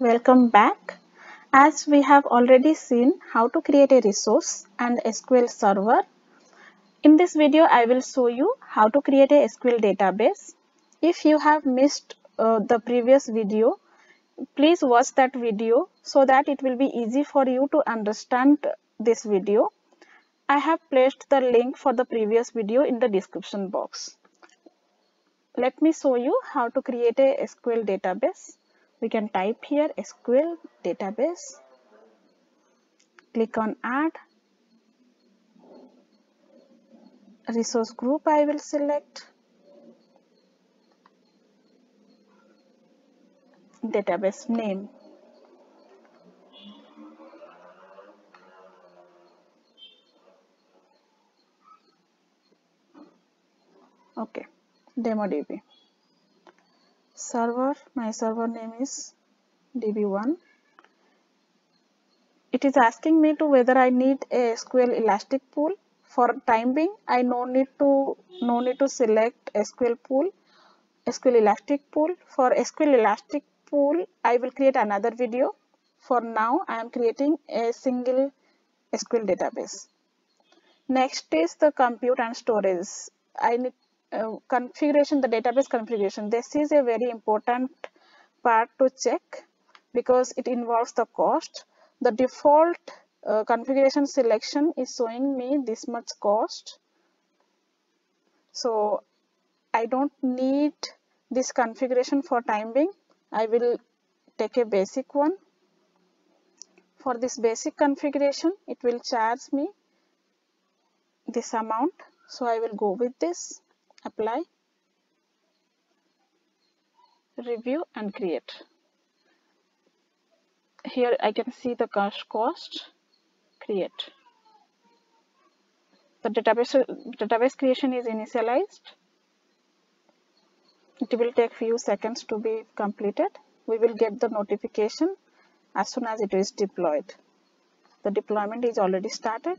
Welcome back. As we have already seen how to create a resource and SQL server, in this video I will show you how to create a SQL database. If you have missed uh, the previous video, please watch that video so that it will be easy for you to understand this video. I have placed the link for the previous video in the description box. Let me show you how to create a SQL database we can type here SQL database. Click on add. Resource group I will select. Database name. Okay. DemoDB server my server name is db1. It is asking me to whether I need a SQL elastic pool. For time being I no need to no need to select SQL pool SQL elastic pool. For SQL elastic pool I will create another video. For now I am creating a single SQL database. Next is the compute and storage. I need uh, configuration the database configuration this is a very important part to check because it involves the cost. The default uh, configuration selection is showing me this much cost. So I don't need this configuration for time being. I will take a basic one. For this basic configuration it will charge me this amount. So I will go with this apply review and create. Here I can see the cost cost create. The database database creation is initialized. It will take few seconds to be completed. We will get the notification as soon as it is deployed. The deployment is already started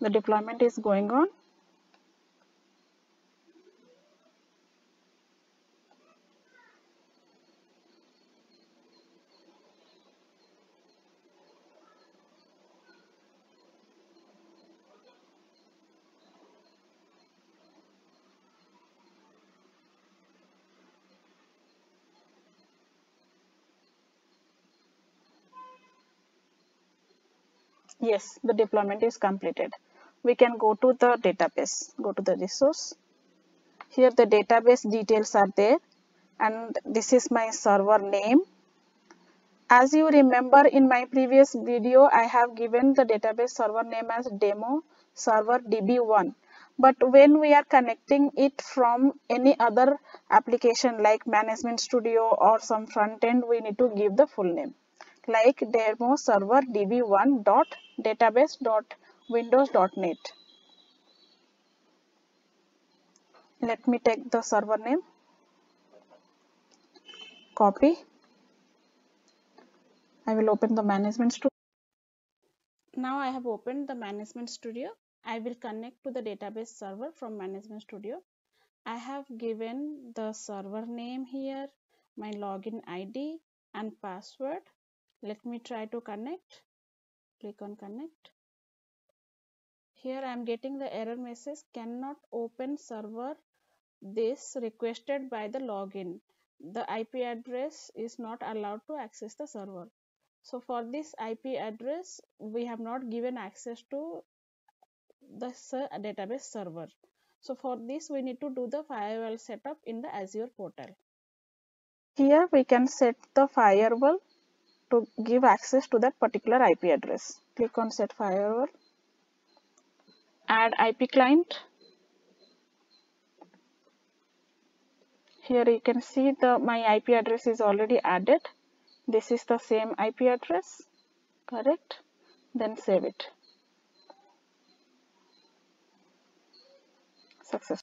the deployment is going on. Yes the deployment is completed we can go to the database go to the resource. Here the database details are there and this is my server name. As you remember in my previous video I have given the database server name as demo server db1 but when we are connecting it from any other application like management studio or some front end we need to give the full name. Like demo server db1 dot database dot windows.net let me take the server name. Copy. I will open the management studio. Now I have opened the management studio. I will connect to the database server from management studio. I have given the server name here my login ID and password. Let me try to connect. Click on connect here I am getting the error message cannot open server this requested by the login. The IP address is not allowed to access the server. So for this IP address, we have not given access to the database server. So for this, we need to do the firewall setup in the Azure portal. Here we can set the firewall to give access to that particular IP address. Click on set firewall add IP client. here you can see the my IP address is already added. This is the same IP address correct? Then save it. Success.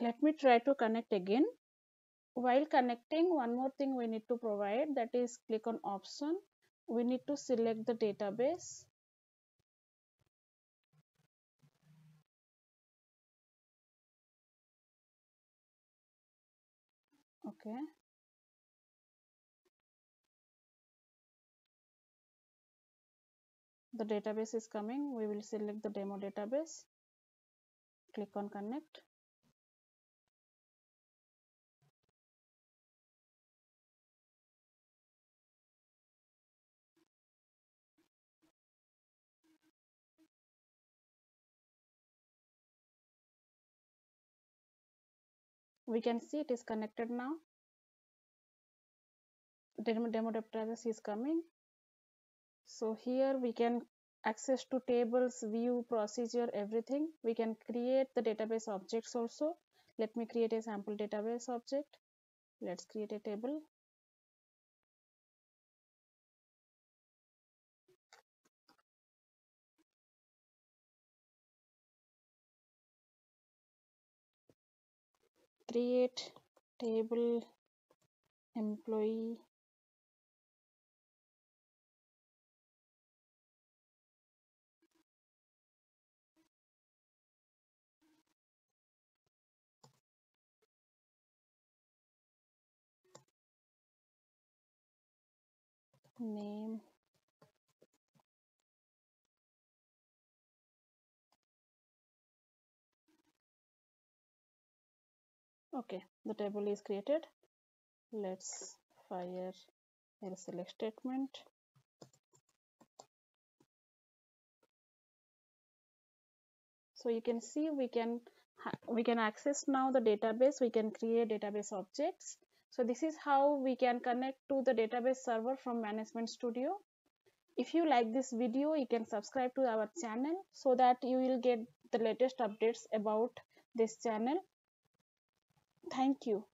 Let me try to connect again. While connecting one more thing we need to provide that is click on option. We need to select the database okay. The database is coming. We will select the demo database. Click on connect we can see it is connected now. Demo, demo database is coming. So here we can access to tables view procedure everything. We can create the database objects also. Let me create a sample database object. Let's create a table create table employee. Name okay the table is created let's fire a select statement so you can see we can we can access now the database we can create database objects so this is how we can connect to the database server from Management Studio. If you like this video, you can subscribe to our channel so that you will get the latest updates about this channel. Thank you.